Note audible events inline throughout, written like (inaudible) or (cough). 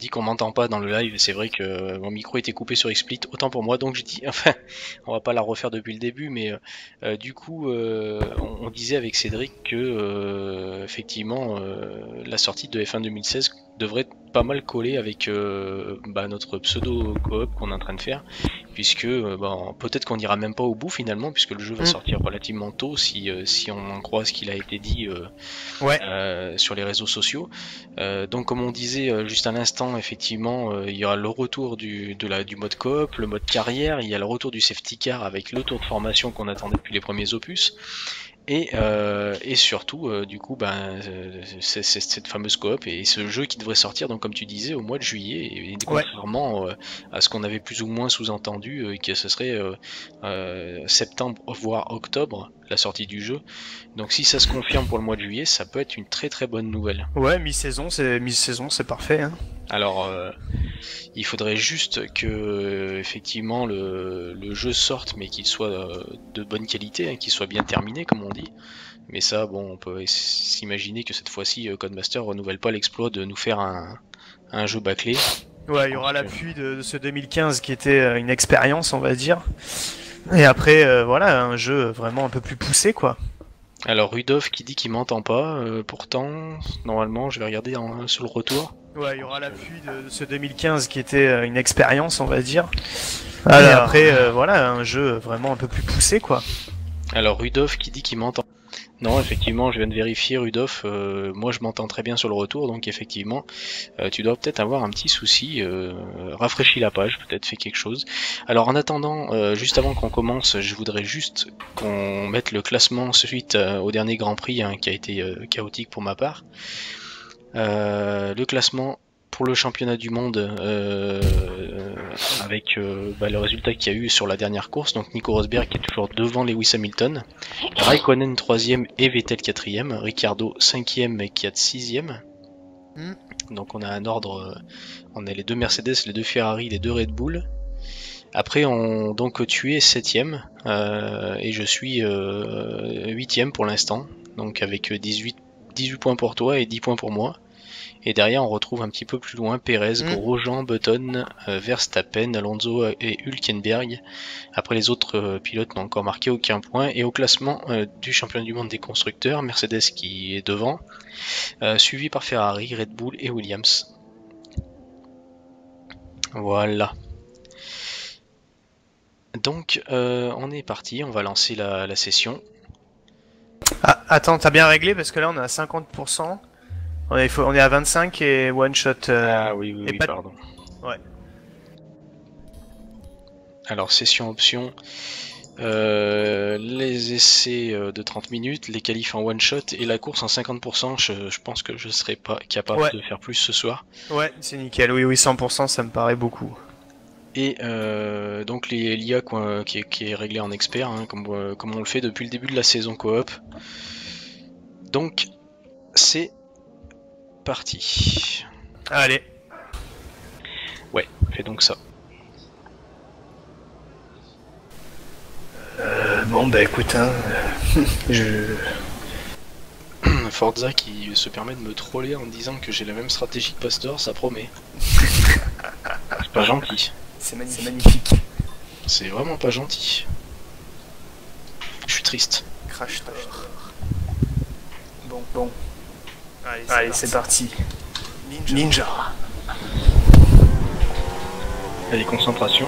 Dit qu'on m'entend pas dans le live, c'est vrai que mon micro était coupé sur XSplit, autant pour moi, donc je dis, (laughs) enfin, on va pas la refaire depuis le début, mais euh, du coup, euh, on, disait avec Cédric que, euh, effectivement, la sortie de F1 2016 devrait pas mal coller avec bah, notre pseudo coop qu'on est en train de faire, puisque bon, peut-être qu'on ira même pas au bout finalement, puisque le jeu va mm. sortir relativement tôt si, si on en croit ce qu'il a été dit ouais. sur les réseaux sociaux. donc comme on disait juste à l'instant, effectivement, il y aura le retour du, de la, du mode coop, le mode carrière, il y a le retour du safety car avec le tour de formation qu'on attendait depuis les premiers opus. Et, euh, et surtout, euh, du coup, ben, euh, c'est cette fameuse coop et ce jeu qui devrait sortir, donc comme tu disais, au mois de juillet, et, contrairement à ce qu'on avait plus ou moins sous-entendu, que ce serait septembre voire octobre la sortie du jeu. Donc si ça se confirme pour le mois de juillet, ça peut être une très très bonne nouvelle. Ouais, mi-saison, c'est mi-saison, c'est parfait. Hein. Alors, il faudrait juste que effectivement le, le jeu sorte, mais qu'il soit de bonne qualité, hein, qu'il soit bien terminé, comme on dit. Mais ça, bon, on peut s'imaginer que cette fois-ci, euh, Codemaster renouvelle pas l'exploit de nous faire un, un jeu bâclé. Ouais, il y aura l'appui de, ce 2015 qui était euh, une expérience, on va dire. Et après, euh, voilà, un jeu vraiment un peu plus poussé, quoi. Alors Rudolf qui dit qu'il m'entend pas, pourtant, normalement, je vais regarder en, sur le retour. Ouais, il y aura l'appui de, ce 2015 qui était une expérience, on va dire. Et après, voilà, un jeu vraiment un peu plus poussé, quoi. Alors Rudolf qui dit qu'il m'entend. Non, effectivement, je viens de vérifier, Rudolf. Euh, moi, je m'entends très bien sur le retour, donc effectivement, euh, tu dois peut-être avoir un petit souci. Euh, rafraîchis la page, peut-être fais quelque chose. Alors, en attendant, juste avant qu'on commence, je voudrais juste qu'on mette le classement suite au dernier Grand Prix, hein, qui a été chaotique pour ma part. le classement pour le championnat du monde euh, avec euh, bah, le résultat qu'il y a eu sur la dernière course. Donc Nico Rosberg qui est toujours devant Lewis Hamilton, Raikkonen 3 et Vettel 4 Ricciardo 5 et Kiat 6 mm. Donc on a un ordre, euh, on a les deux Mercedes, les deux Ferrari, les deux Red Bull. Après on donc tu es 7 euh, et je suis 8 pour l'instant. Donc avec 18, 18 points pour toi et 10 points pour moi. Et derrière, on retrouve un petit peu plus loin Perez, mm. Grosjean, Button, euh, Verstappen, Alonso et Hülkenberg. Après, les autres euh, pilotes n'ont encore marqué aucun point. Et au classement euh, du championnat du monde des constructeurs, Mercedes qui est devant, suivi par Ferrari, Red Bull et Williams. Voilà. Donc, on est parti, on va lancer la, la session. Ah, attends, t'as bien réglé parce que là on est à 50%. On est, on est à 25 et one shot. Euh, ah oui, oui, oui pardon. Ouais. Alors, session option. Euh, les essais euh, de 30 minutes, les qualifs en one shot et la course en 50%, je, pense que je serai pas capable de faire plus ce soir. Ouais, c'est nickel, oui, oui, 100% ça me paraît beaucoup. Et donc l'IA qui, qui, est réglé en expert, hein, comme, comme on le fait depuis le début de la saison coop. Donc c'est parti. Allez. Ouais, fais donc ça. Euh, bon bah écoute, hein, (laughs) je... Forza qui se permet de me troller en disant que j'ai la même stratégie que Pastor, ça promet. C'est pas gentil. C'est magnifique. C'est vraiment pas gentil. Je suis triste. Crash Bon, bon. Allez, c'est parti. Ninja. Allez, concentration.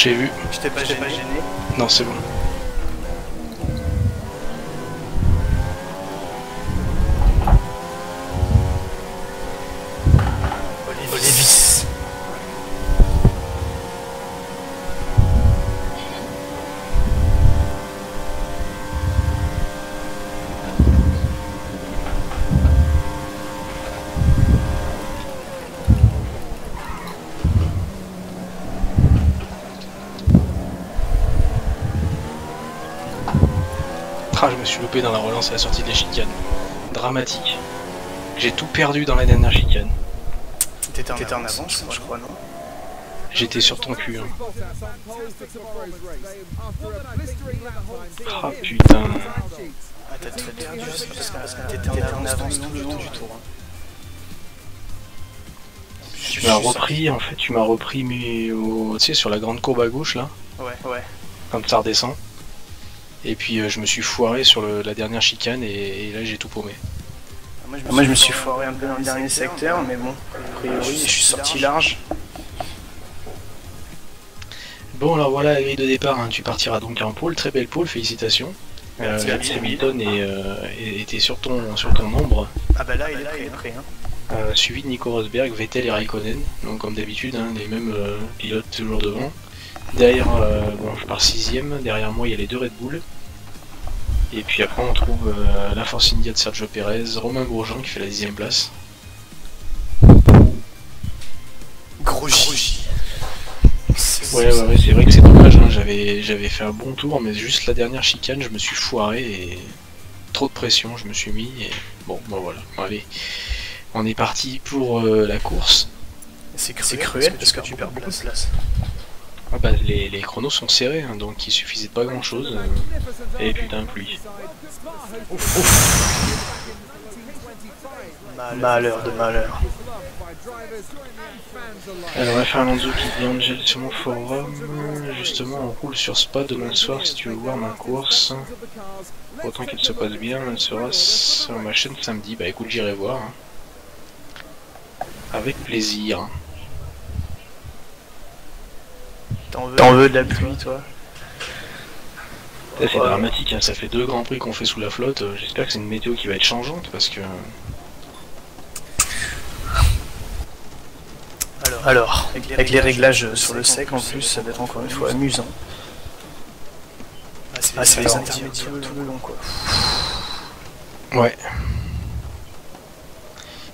J'ai vu. Je t'ai pas, gêné. Non, c'est bon. Olivis. Ah, je me loupé dans la relance à la sortie de la chicane. Dramatique. J'ai tout perdu dans la dernière chicane. T'étais en, en avance, je crois, non J'étais sur ton cul. Hein. Ah putain. Ah, t'as tout perdu parce que t'étais en avance tout le long du tour. Hein. Tu m'as repris, en fait, tu m'as repris, mais au... tu sais, sur la grande courbe à gauche là. Ouais, ouais. Comme ça redescend. Et puis euh, je me suis foiré sur le, la dernière chicane et, et là j'ai tout paumé. Moi je, me, Moi, je me suis foiré un peu dans le dernier secteur, mais bon, a priori je suis sorti large. Bon alors voilà la grille de départ, hein. tu partiras donc en pôle, très belle pôle, félicitations. Euh, Hamilton et, euh, était sur ton, sur ton ombre. Ah bah là il est prêt, il est prêt hein. Euh, suivi de Nico Rosberg, Vettel et Raikkonen, donc comme d'habitude, hein, les mêmes euh, pilotes toujours devant. Derrière, euh, bon, je pars sixième. Derrière moi, il y a les deux Red Bull. Et puis après, on trouve euh, la Force India de Sergio Perez, Romain Grosjean qui fait la dixième place. Grosjean. Ouais, ouais, ouais c'est vrai que c'est dommage. Hein. J'avais, j'avais fait un bon tour, mais juste la dernière chicane, je me suis foiré et trop de pression, je me suis mis. Et bon, bon voilà. Bon, allez, on est parti pour euh, la course. C'est cruel, cruel, parce que, tu perds beaucoup de place. Ah bah les, les, chronos sont serrés, hein, donc il suffisait de pas grand chose. Euh, et putain, pluie. Ouf, ouf. Malheur de malheur. Alors, Alonso qui dit Angel sur mon forum. Justement, on roule sur Spa demain soir si tu veux voir ma course. Autant qu'elle se passe bien, elle sera sur ma chaîne samedi. Bah écoute, j'irai voir. Hein. Avec plaisir. T'en veux, de la pluie, toi C'est dramatique, hein. ça fait deux grands prix qu'on fait sous la flotte. J'espère que c'est une météo qui va être changeante parce que. Alors, avec les, réglages sur le sec en plus, ça va être encore une fois amusant. Ah, c'est les intermédiaires tout le long, quoi. Ouais.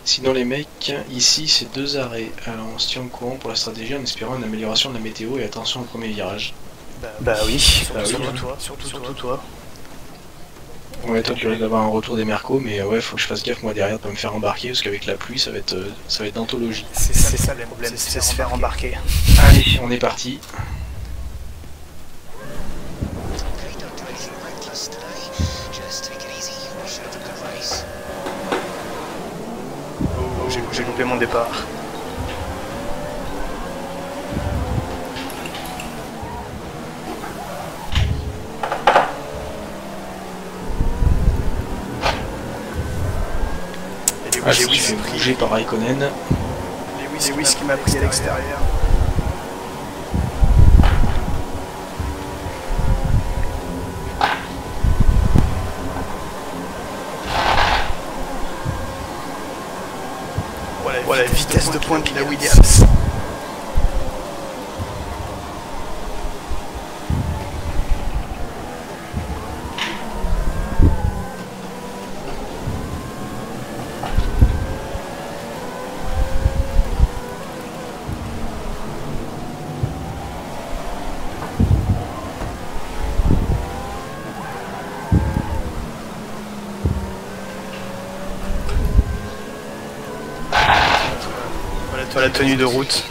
Sinon les mecs, ici c'est deux arrêts. Alors on se tient au courant pour la stratégie en espérant une amélioration de la météo et attention au premier virage. Bah, bah oui, bah surtout, oui, toi, surtout, surtout toi. Ouais, toi tu risques d'avoir un retour des mercos, mais ouais, faut que je fasse gaffe moi derrière de pas me faire embarquer parce qu'avec la pluie ça va être, ça va être d'anthologie. C'est ça, ça le problème, c'est se faire embarquer. Allez, on est parti. J'ai loupé mon départ. Ah, j'ai bouger par Raikkonen. Lewis qui m'a pris à l'extérieur. Voilà, vitesse de pointe de la Williams. la tenue de route.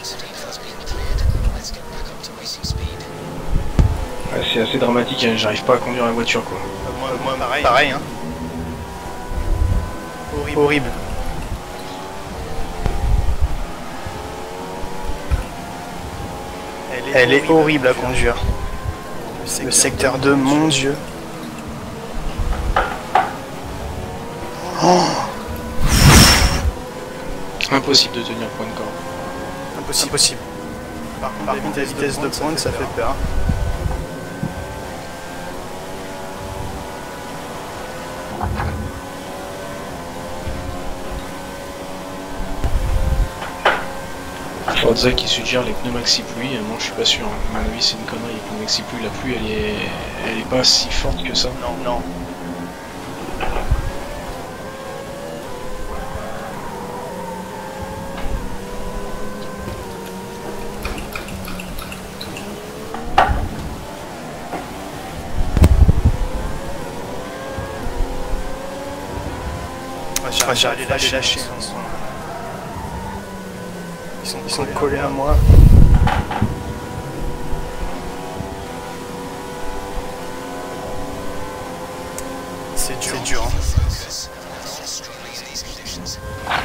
c'est assez dramatique, hein. j'arrive pas à conduire la voiture quoi. Euh, moi, pareil. Pareil, hein. Horrible. Horrible. Elle est, horrible, à conduire. Le secteur 2, mon dieu. Oh Impossible de tenir point de corps. Impossible. Impossible. Par contre, Par contre la vitesse de pointe, ça fait peur. Forza qui suggère les pneus maxi pluie, moi je suis pas sûr, à mon avis c'est une connerie, les pneus maxi pluie, la pluie elle est, elle est pas si forte que ça. Non, non. Ouais, J'arrive à les lâcher. Ils sont, ils sont collés à moi. C'est dur. C'est dur. hein.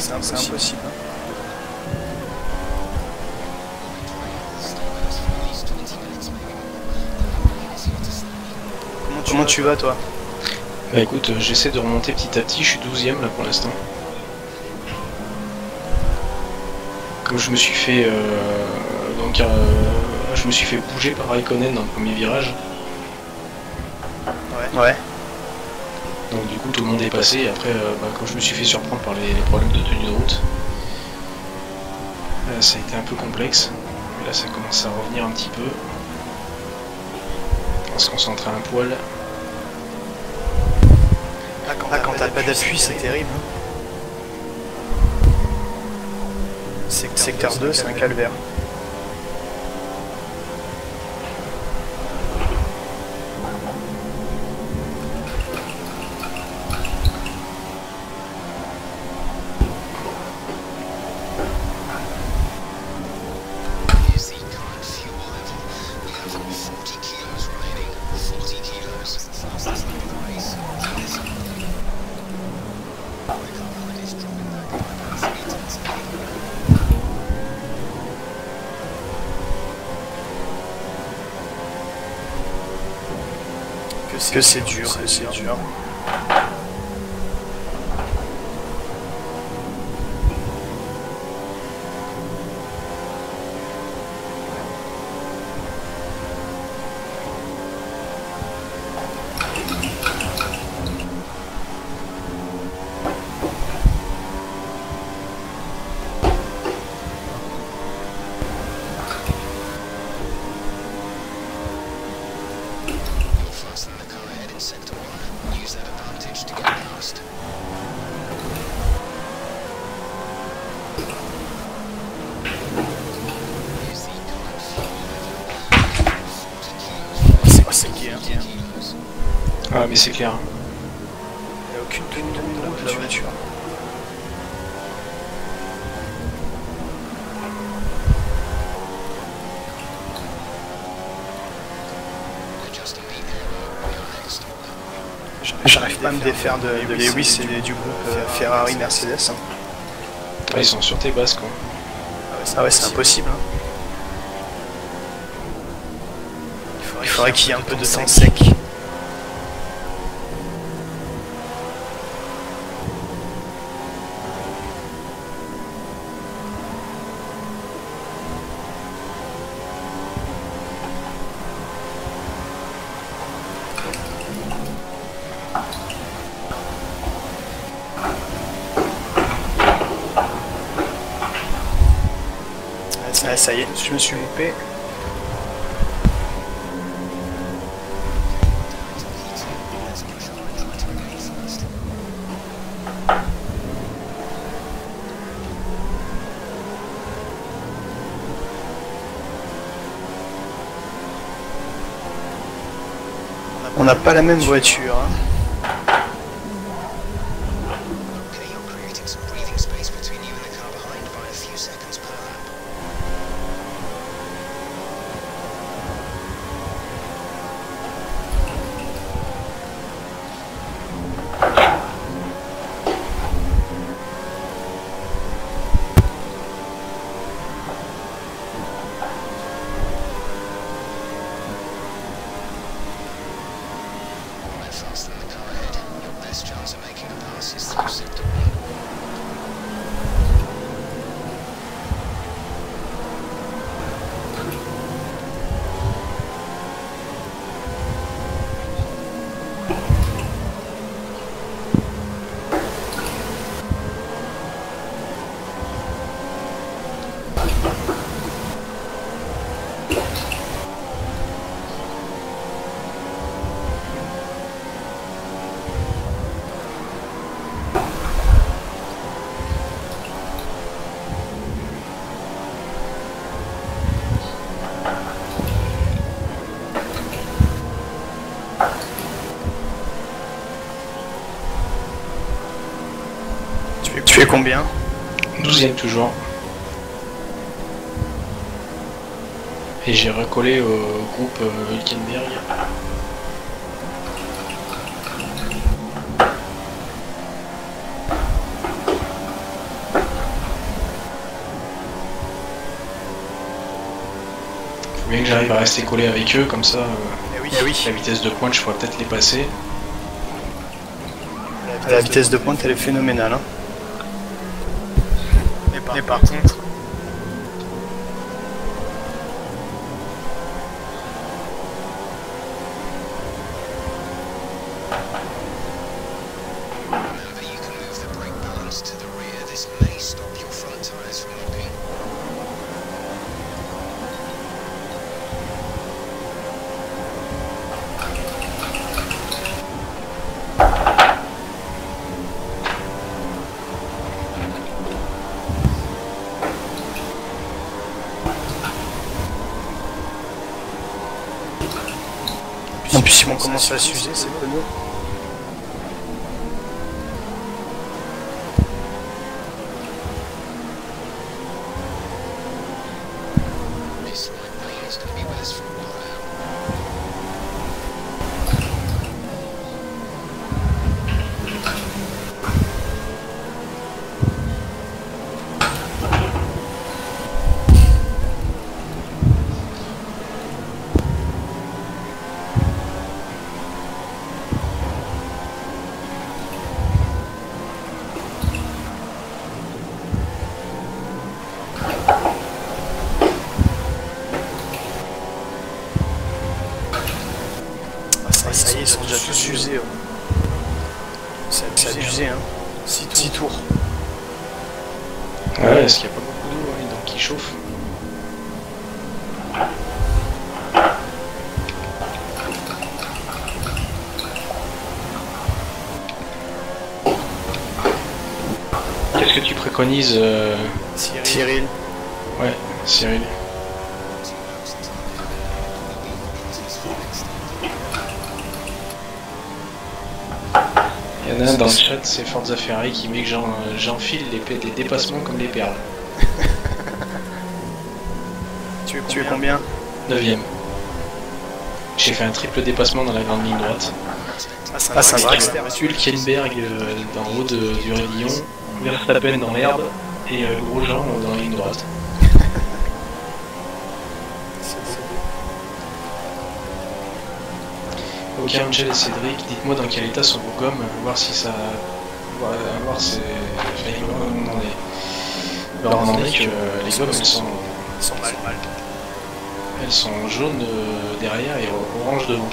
C'est impossible. Comment tu, Comment tu vas toi Bah écoute, euh, j'essaie de remonter petit à petit, je suis 12ème là pour l'instant. Comme je me suis fait euh, donc euh, je me suis fait bouger par Raikkonen dans le premier virage, Ouais. Ouais. Donc du coup tout le monde est passé et après euh, bah, comme je me suis fait surprendre par les, les problèmes de tenue de route, ça a été un peu complexe. Mais là ça commence à revenir un petit peu. On va se concentrer un poil. Là, quand, quand t'as pas d'appui, c'est terrible. Secteur 2, c'est un calvaire. Que c'est dur, c'est dur. C'est clair. Il n'y a aucune tenue de route la voiture. J'arrive pas à me défaire de, de Lewis et du groupe euh, Ferrari Mercedes. hein. Ah, ils sont sur tes bases quoi. Ah ouais, c'est impossible. hein. Il faudrait qu'il y ait un peu de temps sec. Ah, ça y est, je me suis loupé. On n'a pas la même voiture. hein. Combien 12ème toujours. Et j'ai recollé au groupe euh, Hülkenberg. Faut bien que j'arrive à rester collé avec eux, comme ça, euh, Eh oui, eh oui. la vitesse de pointe, je pourrais peut-être les passer. La vitesse de pointe, elle est phénoménale. Hein. Et par contre, plus, si on commence à s'user, c'est pas nous. This light lane is going to be with us for a while now. Ah, ça, ça y est, ils sont déjà tous usés. ouais. C'est c'est abusé, hein. 6 tours. Ouais, est-ce qu'il n'y a pas beaucoup d'eau, ouais, donc il chauffe. Qu'est-ce que tu préconises, euh, Cyril. ouais, Cyril Il y en a un dans le chat, c'est Forza Ferrari qui met que j'en- j'enfile les, dépassements comme des perles. Tu es, (laughs) tu es combien? 9ème. J'ai fait un triple dépassement dans la grande ligne droite. Ah, c'est un vrai Avec Hülkenberg euh, dans le haut de- du rayon, Verstappen dans l'herbe et euh, Grosjean dans la ligne droite. Ok, Angel et Cédric, dites-moi dans quel état sont vos gommes, voir si ça. voir. Enfin, voir où on en est. Alors, on en est que euh, les gommes elles sont, sont mal. elles sont jaunes euh, derrière et orange devant.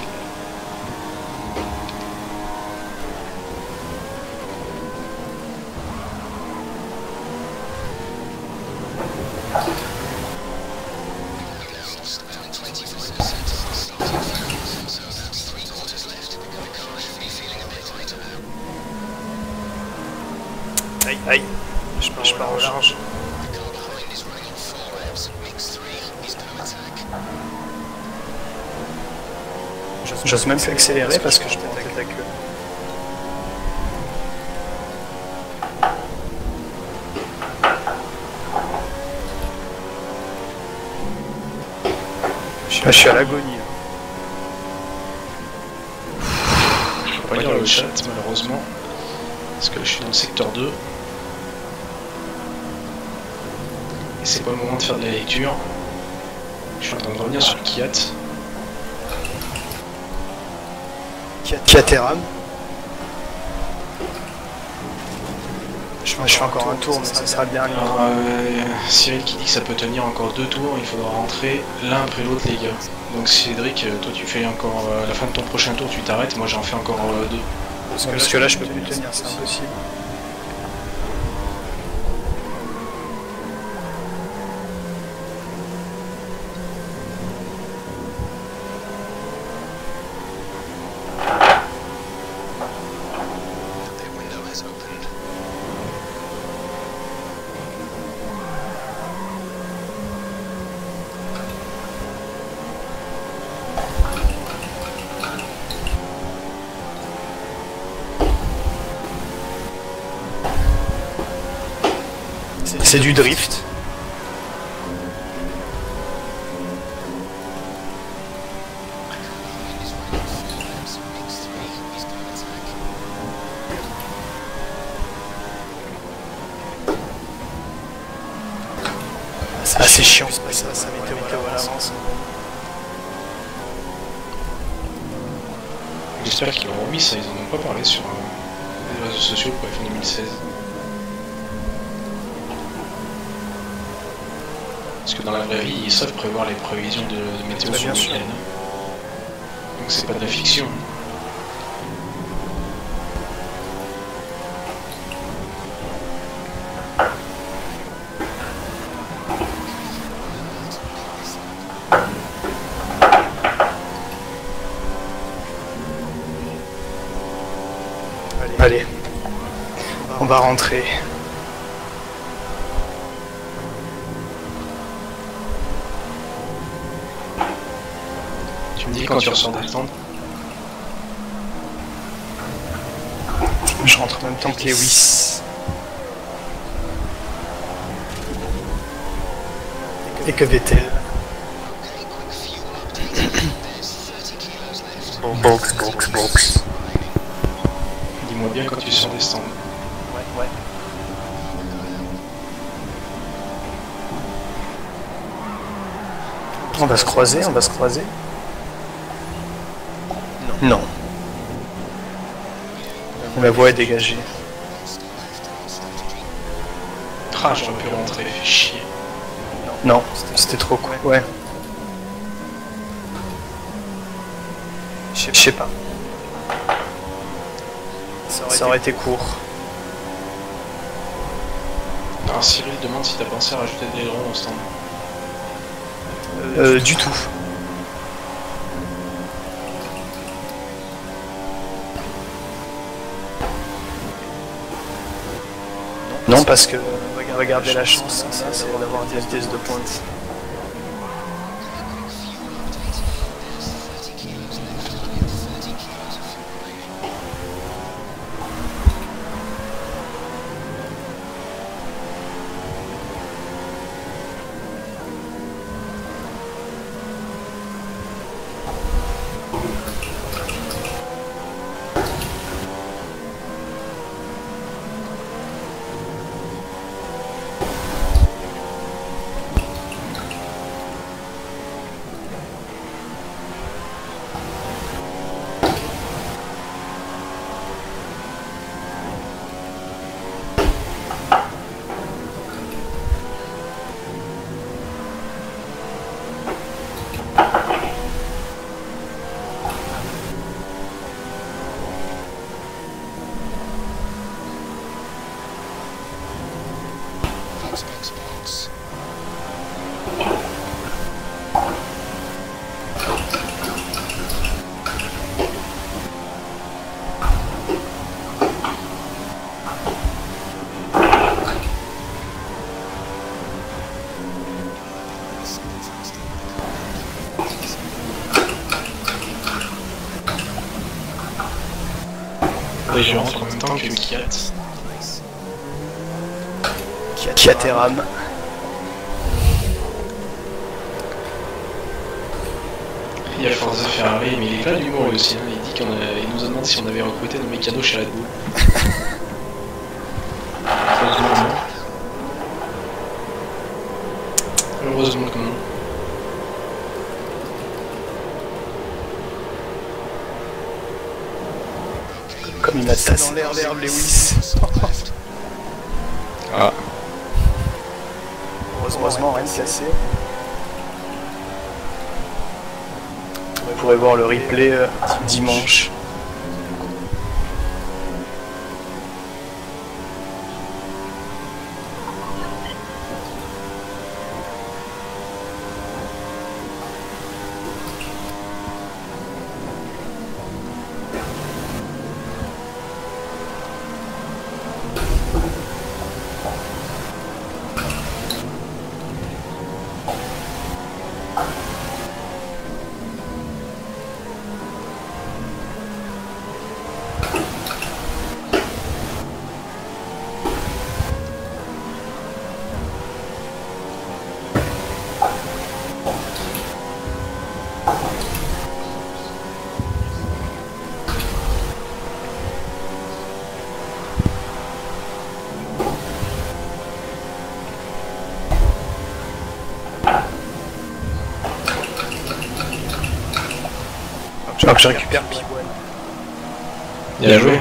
Accélérer parce que je à queue. Je suis, je suis à l'agonie. hein. Je peux pas lire le chat malheureusement. Parce que je suis dans le secteur 2. Et c'est pas le moment de faire de la lecture. Je suis en train de revenir sur le Kiat. Caterham. Je, je fais encore un tour, mais ça sera le dernier. Alors, euh, Cyril qui dit que ça peut tenir encore deux tours, il faudra rentrer l'un après l'autre les gars. Donc Cédric, euh, toi tu fais encore euh, à la fin de ton prochain tour, tu t'arrêtes, moi j'en fais encore euh, deux. Parce que, parce que là, je peux plus tenir, c'est impossible. C'est du drift. Va rentrer. Tu me dis quand tu ressors des stands Je rentre en même temps que Lewis. Et que Vettel. Box, box, box. Dis-moi bien quand tu sors des stands. Ouais, ouais. On va se croiser, on va se croiser. Non. La voie est dégagée. Ah, j'aurais pu rentrer, fait chier. Non, c'était trop court. Ouais. Je sais pas. Ça aurait été court. Alors Cyril demande si t'as pensé à rajouter des ailerons au stand. Euh, du tout. Non, parce que regardez la chance, c'est d'avoir une vitesse de pointe. Et je rentre en même temps que Kiat. Caterham. Il y a Forza Ferrari, mais il est pas d'humour lui aussi. hein. Il dit qu'on a... il nous a demandé si on avait recruté nos mécanos chez Red Bull. (laughs) Heureusement non. Heureusement que non. Comme l'air l'herbe Lewis. Ah, Heureusement, rien de cassé. Vous pourrez voir le replay euh, dimanche. Hop, je récupère bien joué.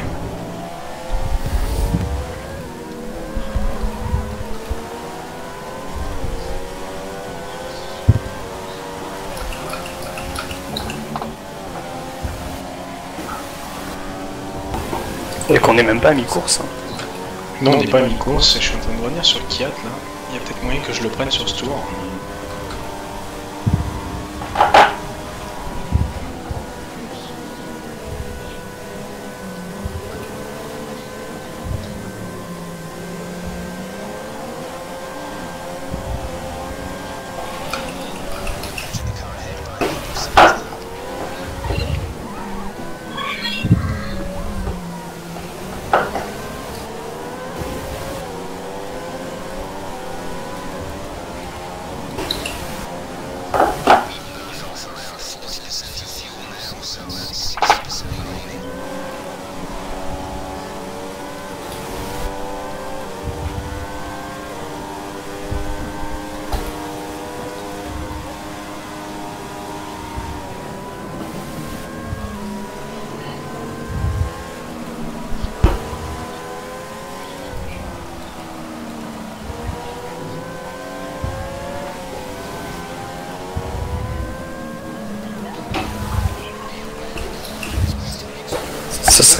Et qu'on n'est même pas à mi-course. hein. Non, on n'est pas à mi-course, je suis en train de revenir sur le Kiat là. Il y a peut-être moyen que je le prenne sur ce tour.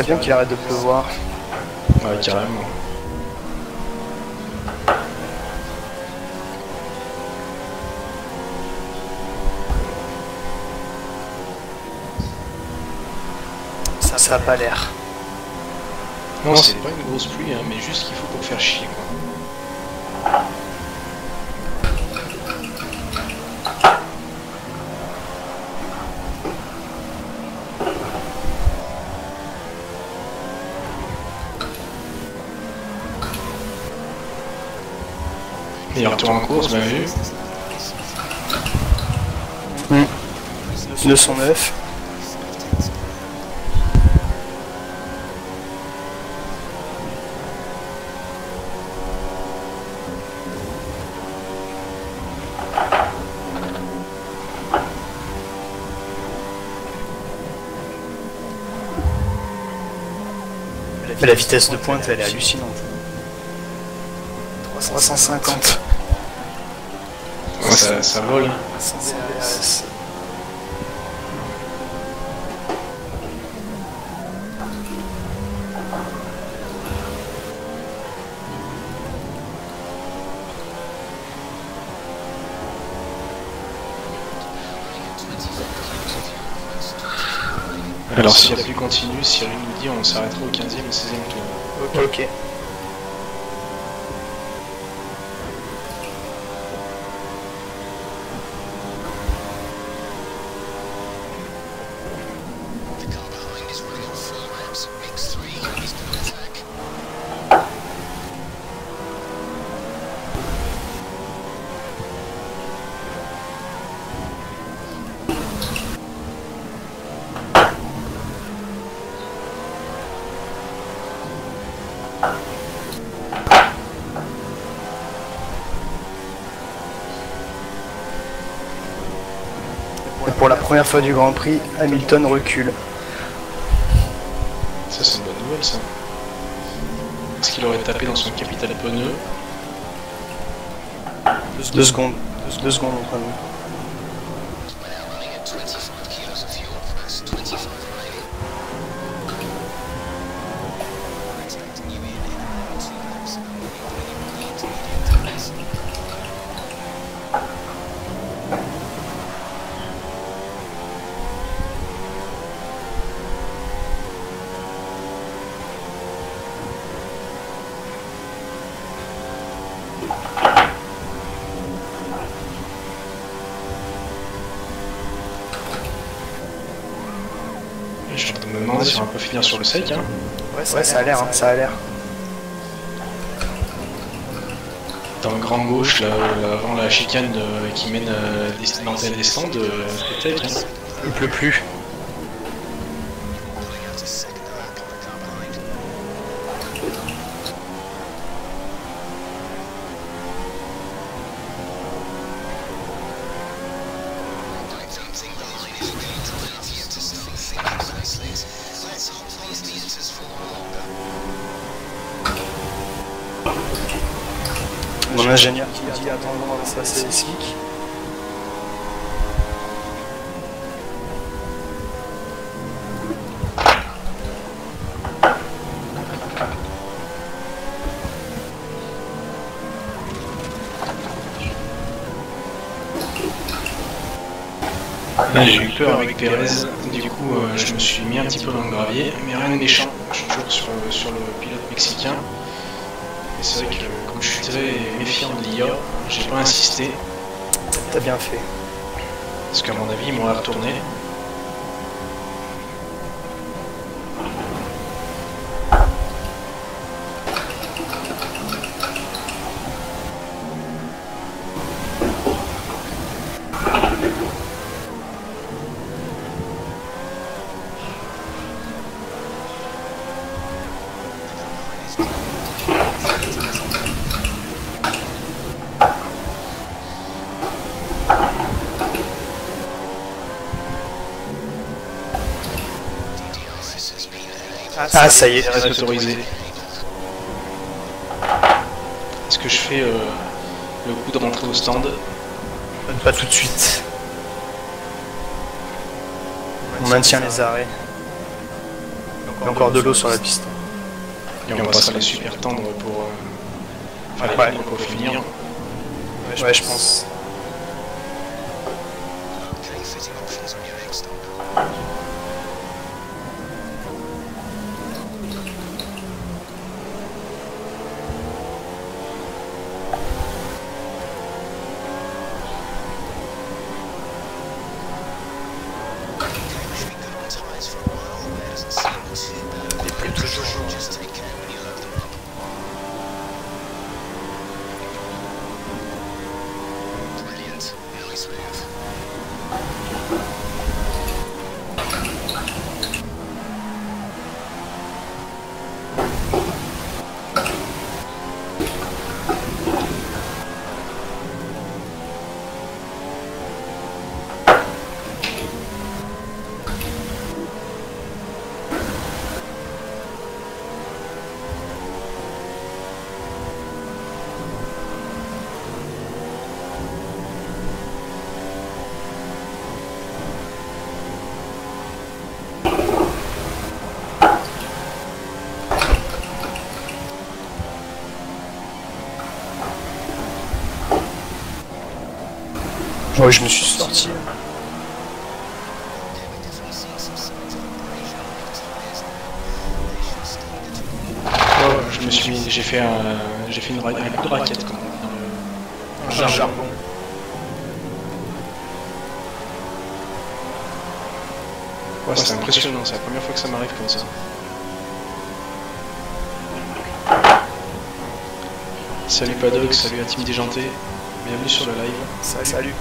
Bien qu'il arrête de pleuvoir. Ouais, carrément. Ça, ça a pas l'air. Non, c'est pas une grosse pluie, hein, mais juste qu'il faut pour faire chier quoi. Meilleur tour en course, bien vu. 209. Mais la vitesse de pointe, elle est hallucinante. 350. Ça, ça vole. Alors si la pluie continue, Cyril nous dit on s'arrêtera au 15e et 16e tour. Ok. The Du Grand Prix, Hamilton recule. Ça, c'est une bonne nouvelle, ça. Est-ce qu'il aurait tapé dans son capital pneu? Deux secondes. Deux secondes entre nous. We're sec. Hein. Ouais, ça a l'air, hein, ça a l'air. Dans le grand gauche, là, euh, avant la chicane de- qui mène euh, des- dans des stands, euh, sec. Hein. Il pleut plus. Ça y est. reste autorisé. Est-ce que je fais euh, le coup de rentrer au stand? Pas tout de suite. On maintient les arrêts. Il y a encore de l'eau sur la piste. et on passera les super tendre pour, euh, enfin, les Ouais. tendres pour finir Ouais, je pense. Now. They should stay between je me suis j'ai fait un, j'ai fait une ra- un coup de raquette comme on dit dans le- Un charbon. Ouais, c'est impressionnant, c'est la première fois que ça m'arrive comme ça. Salut Paddock, salut à Team Déjanté, bienvenue sur le live. Salut.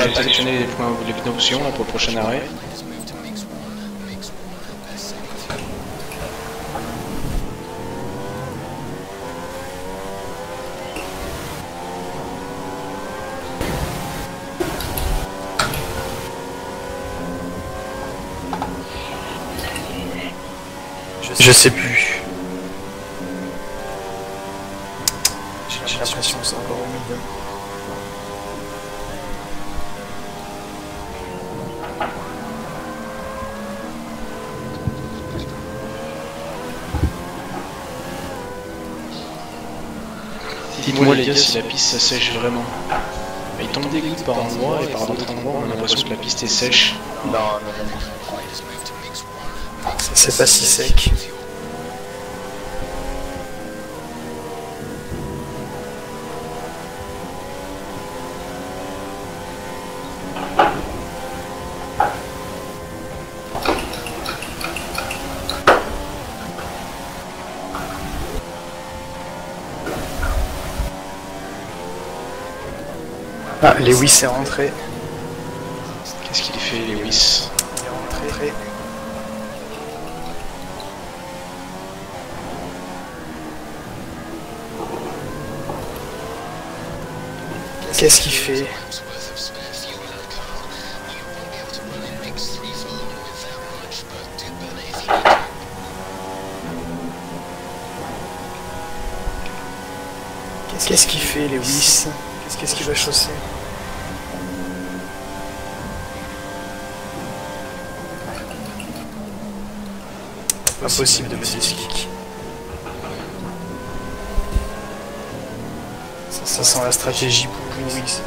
je vais sélectionner les points de d'option pour le prochain arrêt. Je sais plus. Ça sèche vraiment. Il tombe des gouttes par endroits et par d'autres endroits on a l'impression que la piste est sèche. Non, non, non. C'est pas si sec. Ah, Lewis est rentré. Qu'est-ce qu'il fait Lewis Il est rentré. Qu'est-ce qu'il fait? Worth of spare fuel in a car. You won't be able to run in mix 3 for long with that much, but do burn it if you need to. Qu'est-ce qu'il fait Lewis? Qu'est-ce qu'il va chausser Impossible de mettre des slicks. Ça, sent la stratégie pour Lewis.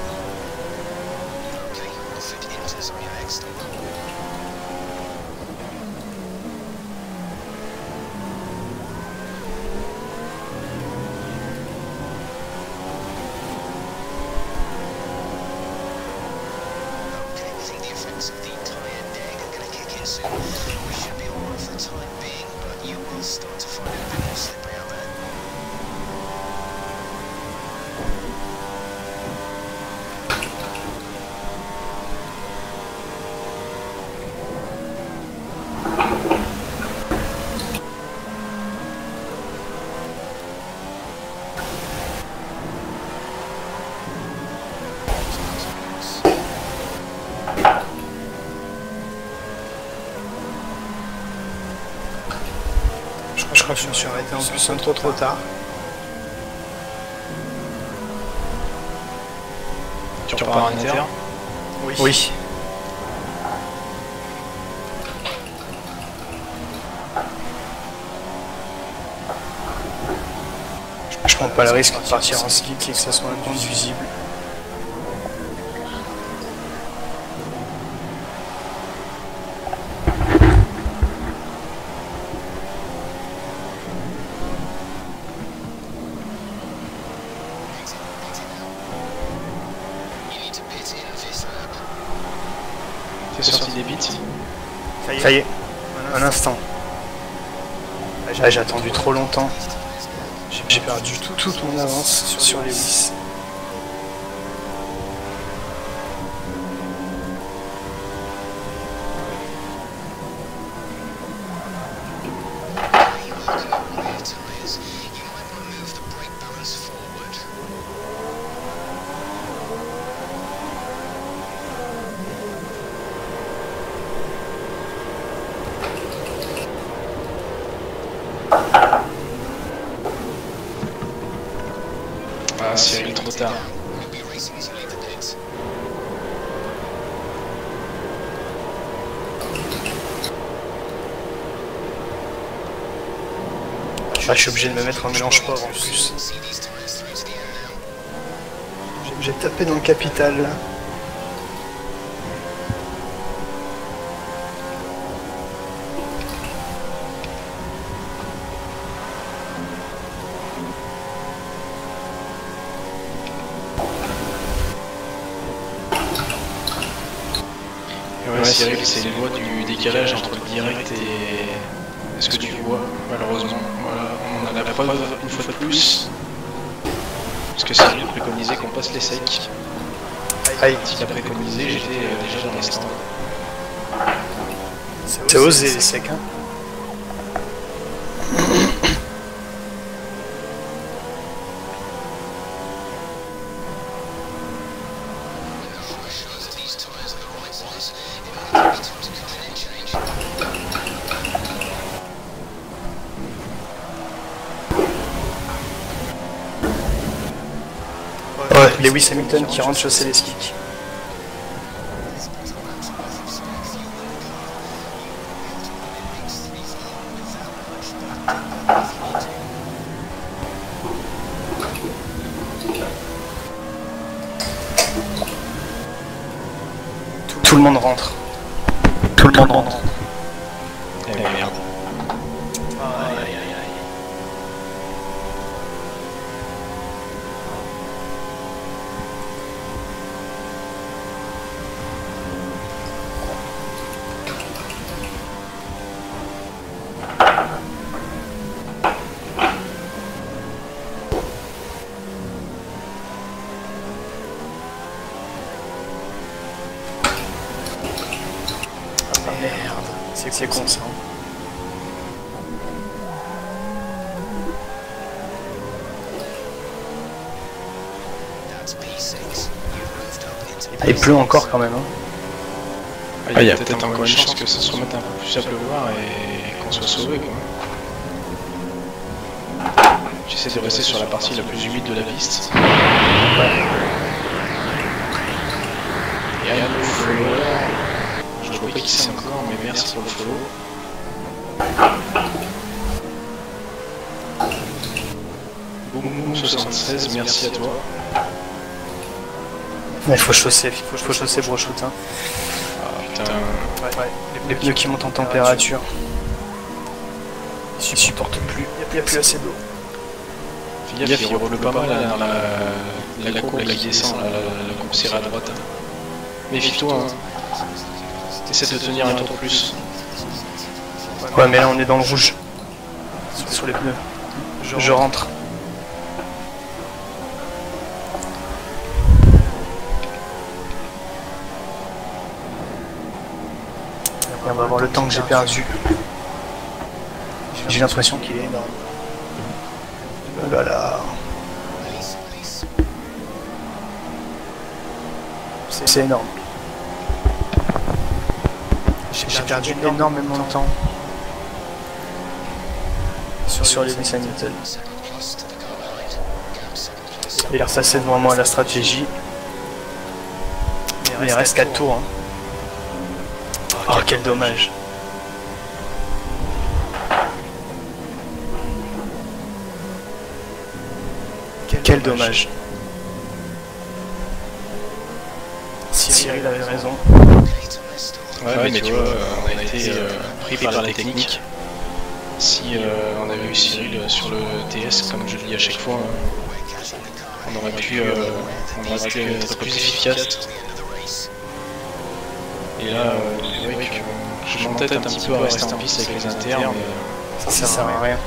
Trop tard. Tu repars en inter Oui. oui. Je prends pas le risque de partir en ski et que ça soit inconduisible. Ça y est. Un instant. Ah, j'ai attendu trop longtemps. J'ai perdu toute mon avance sur, sur les 10. Suis obligé de me mettre un mélange pauvre en plus. J'ai tapé dans le capital là. S'il a préconisé, j'étais euh, déjà dans les stands. c'est osé les secs hein. Lewis Hamilton qui rentre chausser les skis. Pleut encore quand même. Hein. Ah, il y a peut-être encore une chance que ça se remette un peu plus à pleuvoir et qu'on soit sauvé quoi. J'essaie de rester sur la partie la plus humide de la piste. Et à nouveau follower. Je vois pas qui c'est encore, mais merci pour le follow. Boum 76, merci à toi. Il faut chausser, faut, faut chausser Brochute. Hein. Ah putain. Ouais, les pneus qui montent en température. Ils supportent plus, il n'y a plus assez d'eau. Fais gaffe, il roule pas mal là, dans la, la, courbe là, qui descend, la, la courbe serrée à droite. Méfie-toi, hein. Essaie de tenir un tour de plus. Ouais, mais là on est dans le rouge. Sur les pneus. Je, rentre. Va voir le temps que j'ai perdu. J'ai l'impression qu'il est énorme. Oh là là. C'est c'est énorme. J'ai perdu énormément de temps sur, sur les plus. Il repassé devant moi la stratégie. Il reste 4 tours. hein. Quel dommage. Quel dommage. Cyril avait raison. Ouais, mais, tu vois, euh, on a été euh, pris par la technique. Si euh, on avait eu Cyril euh, sur le TS, comme je le dis à chaque fois, on aurait pu, euh, on aurait pu être plus efficace. Et là, je m'entête un petit peu à rester en piste avec les internes, mais Ça sert à rien.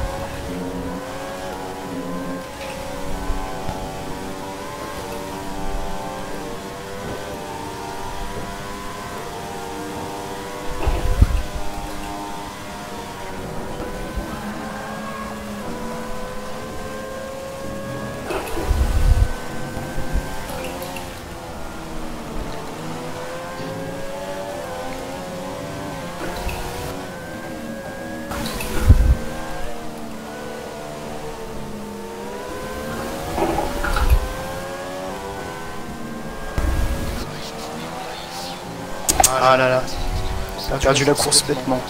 Perdu la course bêtement.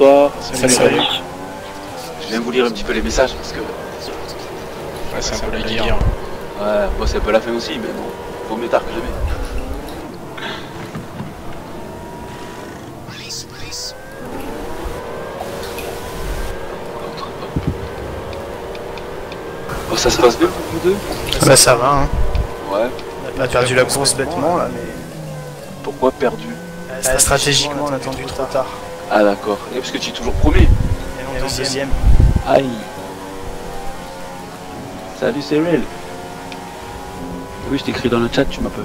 bonsoir. Salut, Salut. Je viens vous lire un petit peu les messages parce que. Ouais, c'est un, peu la guerre. Ouais, moi c'est un peu la fin aussi, mais bon, vaut mieux tard que jamais. Police, police. Bon, ça se passe bien pour vous deux? Ah Bah ça va, hein. Ouais. On a perdu la course bêtement là, mais. Pourquoi perdu? Stratégiquement, on a attendu trop tard. Ah d'accord. Et parce que tu es toujours premier. Et on est deuxième. Aïe. Salut Cyril. Oui, je t'écris dans le chat, tu m'appelles.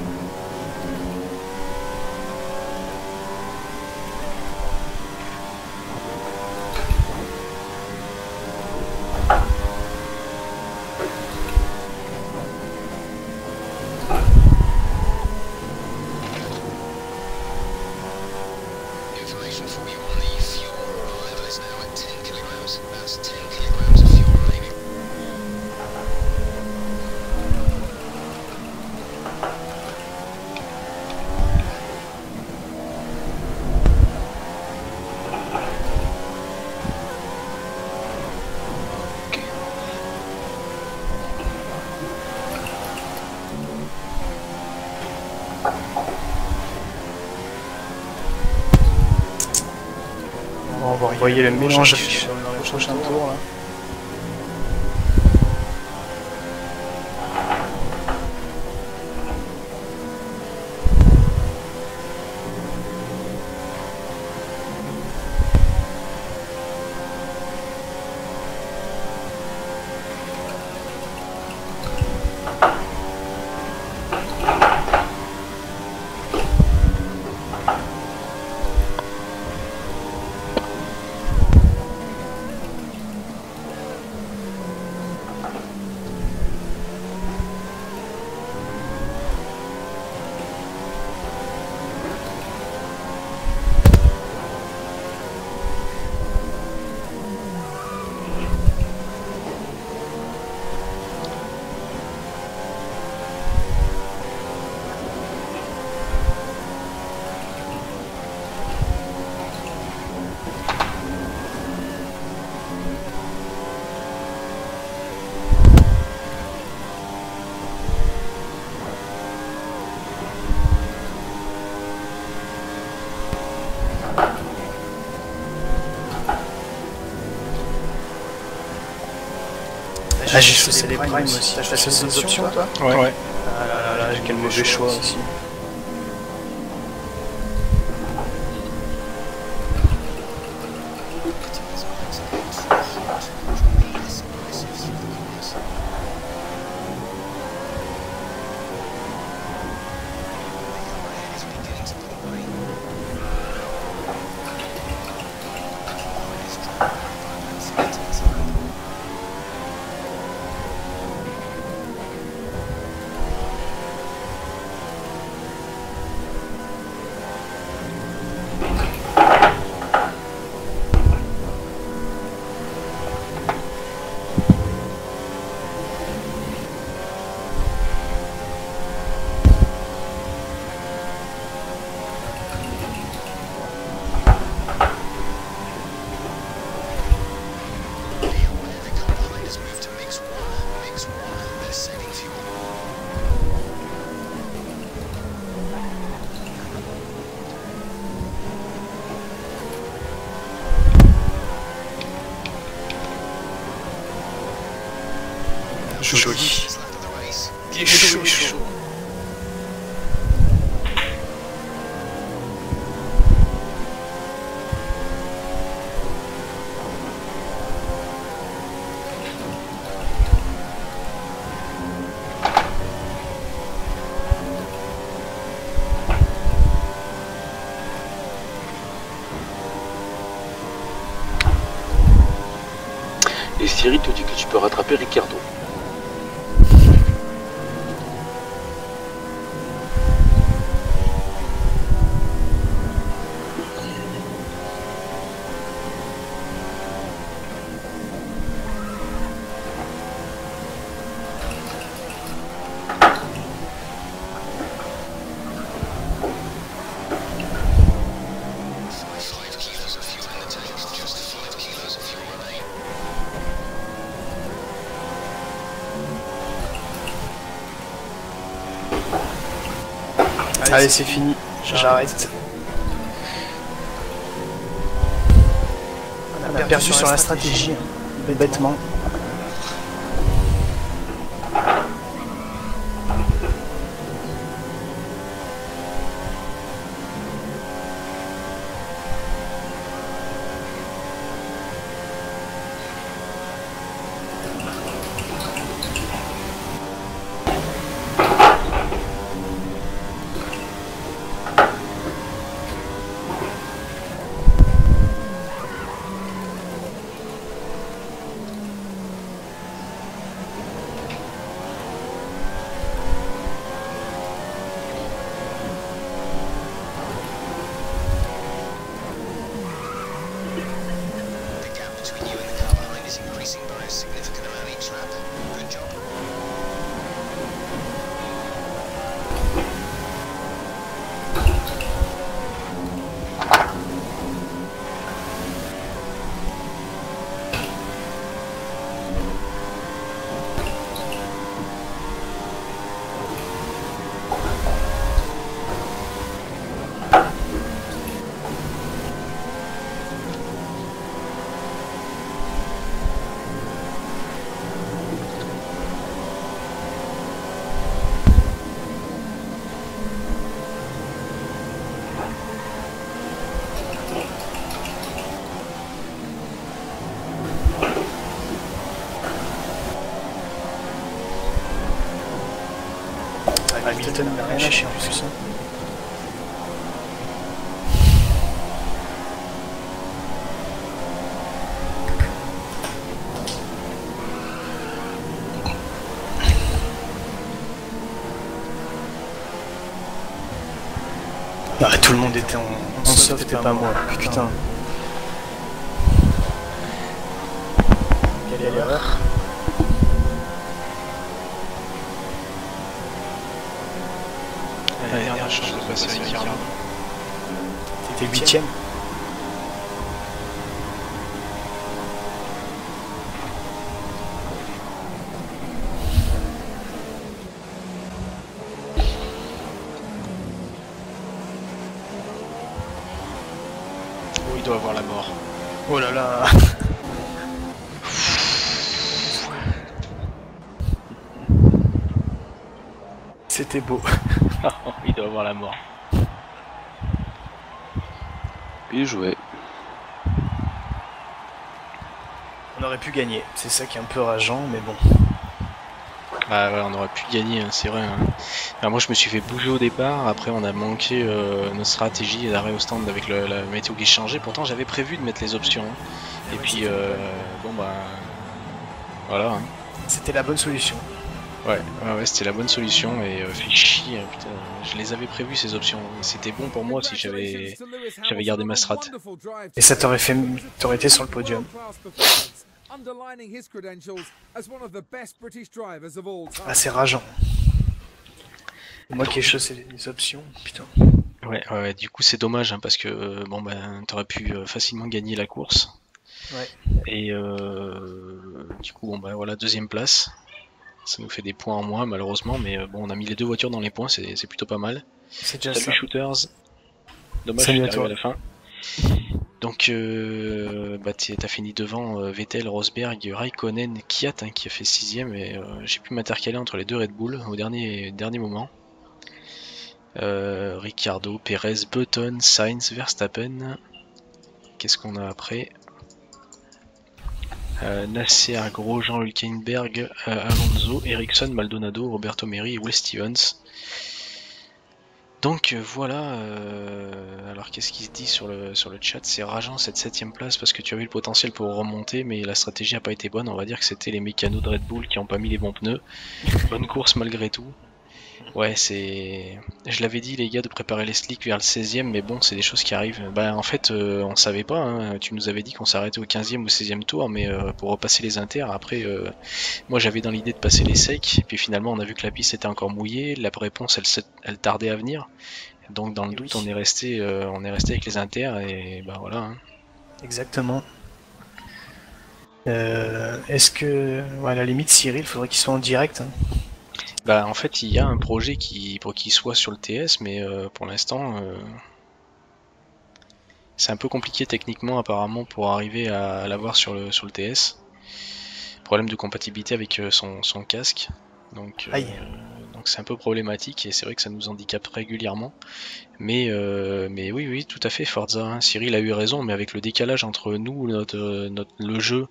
Envoyer le mélange Ah j'ai choisi les primes aussi. T'as fait ces options toi Ouais. ouais. Ah là là là, quel mauvais choix aussi. Cyril te dit que tu peux rattraper Ricardo. Allez c'est fini, j'arrête. On a perdu sur la stratégie, bêtement. Hamilton n'a rien lâché en plus. hein. Ah, tout le monde était en, en soft, c'était pas moi. Putain. Quelle erreur. Passer. T'étais huitième. Oh, il doit avoir la mort. Oh là là. C'était beau. il doit avoir la mort. Bien joué. On aurait pu gagner. C'est ça qui est un peu rageant, mais bon. Ah ouais, on aurait pu gagner, hein, c'est vrai. hein. Alors moi je me suis fait bouger au départ, après on a manqué euh, notre stratégie d'arrêt au stand avec le- la météo qui changeait. Pourtant j'avais prévu de mettre les options. hein. Et puis euh, bon bah voilà. C'était la bonne solution. Ouais, ouais, ouais, c'était la bonne solution et euh, fait chier, hein, putain, je les avais prévues ces options. C'était bon pour moi si j'avais j'avais gardé ma strat. Et ça t'aurait fait, t'aurais été sur le podium. Ah, c'est rageant. Moi qui ai chaussé les options, putain. Ouais, ouais, ouais, du coup c'est dommage hein, parce que euh, bon ben t'aurais pu euh, facilement gagner la course. Ouais. Et euh, du coup bon ben voilà deuxième place. Ça nous fait des points en moins malheureusement, mais euh, bon on a mis les deux voitures dans les points, c'est plutôt pas mal. C'est déjà Salut ça. shooters. Dommage Salut à toi. arrivé à la fin. Donc euh, bah t'as fini devant euh, Vettel, Rosberg, Raikkonen, Kiat hein, qui a fait sixième et euh, j'ai pu m'intercaler entre les deux Red Bull au dernier dernier moment. Euh, Ricardo, Perez, Button, Sainz, Verstappen. Qu'est-ce qu'on a après? Euh, Nasser, Grosjean, Hülkenberg, euh, Alonso, Ericsson, Maldonado, Roberto Meri et Will Stevens. Donc euh, voilà, euh, alors qu'est-ce qui se dit sur le, chat? C'est rageant cette septième place parce que tu avais le potentiel pour remonter mais la stratégie n'a pas été bonne, on va dire que c'était les mécanos de Red Bull qui n'ont pas mis les bons pneus. Bonne course malgré tout. Ouais, c'est. Je l'avais dit, les gars, de préparer les slicks vers le 16ème, mais bon, c'est des choses qui arrivent. Bah, en fait, euh, on savait pas. hein. Tu nous avais dit qu'on s'arrêtait au 15ème ou 16ème tour, mais euh, pour repasser les inters, après, euh, moi j'avais dans l'idée de passer les secs, puis finalement, on a vu que la piste était encore mouillée, la réponse elle, tardait à venir. Donc, dans le Et doute, oui. on est resté, euh, on est resté avec les inters, et bah voilà. hein. Exactement. Euh, Est-ce que, ouais, à la limite, Cyril, il faudrait qu'il soit en direct. hein. Bah, en fait, il y a un projet qui, pour qu'il soit sur le TS, mais euh, pour l'instant, euh, c'est un peu compliqué techniquement apparemment pour arriver à, l'avoir sur le, sur le TS. Problème de compatibilité avec euh, son, son casque. Donc, euh, Aïe. Donc c'est un peu problématique et c'est vrai que ça nous handicape régulièrement. Mais, euh, mais oui, oui, tout à fait, Forza. hein. Cyril a eu raison, mais avec le décalage entre nous, notre, euh, notre, le jeu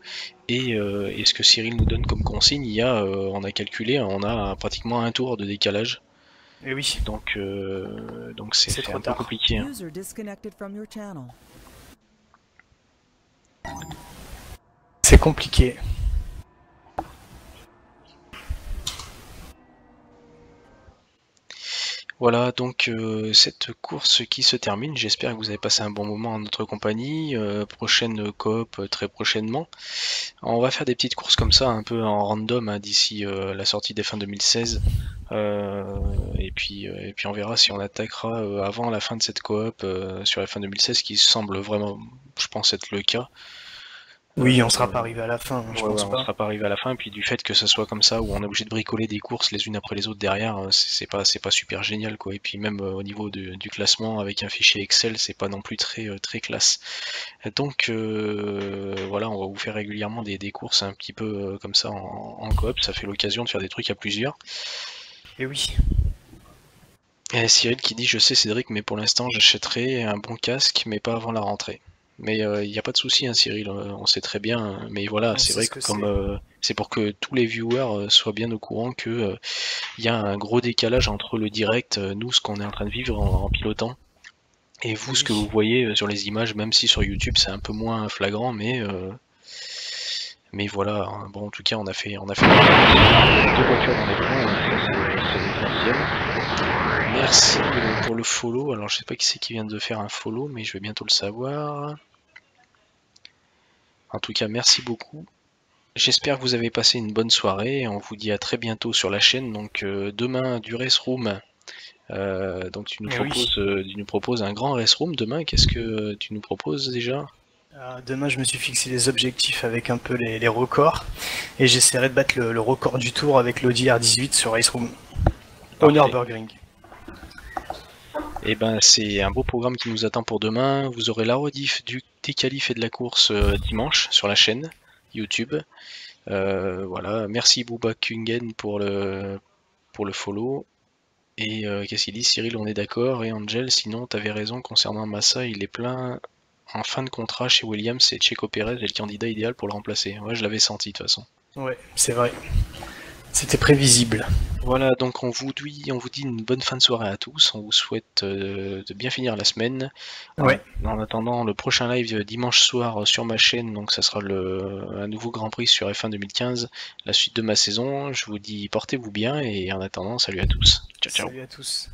et, euh, et ce que Cyril nous donne comme consigne, il y a, euh, on a calculé, on a pratiquement un tour de décalage. Et oui. Donc, euh, donc c'est un peu compliqué. hein. User disconnected from your channel. C'est compliqué. Voilà, donc euh, cette course qui se termine. J'espère que vous avez passé un bon moment en notre compagnie. Euh, prochaine coop euh, très prochainement. On va faire des petites courses comme ça, un peu en random hein, d'ici la sortie des fins 2016. Euh, et puis et puis on verra si on attaquera avant la fin de cette coop sur la fin 2016, qui semble vraiment, je pense, être le cas. Oui, on sera pas arrivé à la fin, hein, je Ouais, pense ouais, on pas. sera pas arrivé à la fin, et puis du fait que ça soit comme ça, où on est obligé de bricoler des courses les unes après les autres derrière, euh, c'est pas, c'est pas super génial quoi. Et puis même euh, au niveau de- du classement avec un fichier Excel, c'est pas non plus très, euh, très classe. Donc euh, voilà, on va vous faire régulièrement des, des courses un petit peu euh, comme ça en, en coop, ça fait l'occasion de faire des trucs à plusieurs. Et oui. Et Cyril qui dit Je sais Cédric, mais pour l'instant j'achèterai un bon casque, mais pas avant la rentrée. Mais il n'y a pas de souci, hein, Cyril, euh, on sait très bien. hein. Mais voilà, c'est vrai que que comme c'est. euh, c'est pour que tous les viewers euh, soient bien au courant que euh, il y a un gros décalage entre le direct, euh, nous, ce qu'on est en train de vivre en, en pilotant, et vous, ce que vous voyez euh, sur les images, même si sur YouTube c'est un peu moins flagrant, mais euh, mais voilà. hein. Bon, en tout cas, on a fait on a fait deux (laughs) voitures dans les points, ça c'est c'est l'essentiel. Merci pour le follow. Alors, je sais pas qui c'est qui vient de faire un follow, mais je vais bientôt le savoir. En tout cas, merci beaucoup. J'espère que vous avez passé une bonne soirée. On vous dit à très bientôt sur la chaîne. Donc, euh, demain, du Race Room. Euh, donc, tu nous, Eh proposes, euh, tu nous proposes un grand Race Room demain. Qu'est-ce que tu nous proposes déjà? Euh, demain, je me suis fixé des objectifs avec un peu les, les records. Et j'essaierai de battre le, le record du tour avec l'Audi R18 sur Race Room. Au Parfait. Nürburgring. Eh ben, c'est un beau programme qui nous attend pour demain. Vous aurez la rediff du, des et de la course euh, dimanche sur la chaîne YouTube. Euh, voilà, merci Booba Kungen pour le, pour le follow. Et euh, qu'est-ce qu'il dit? Cyril, on est d'accord. Et Angel, sinon, t'avais raison concernant Massa, il est plein en fin de contrat chez Williams et Checo Pérez est le candidat idéal pour le remplacer. Ouais, je l'avais senti de toute façon. Ouais, c'est vrai. C'était prévisible. Voilà, donc on vous dit, on vous dit une bonne fin de soirée à tous. On vous souhaite euh, de bien finir la semaine. Ouais. En, en attendant, le prochain live euh, dimanche soir euh, sur ma chaîne, donc ça sera le, un nouveau Grand Prix sur F1 2015, la suite de ma saison. Je vous dis portez-vous bien et en attendant, salut à tous. Ciao ciao. Salut à tous.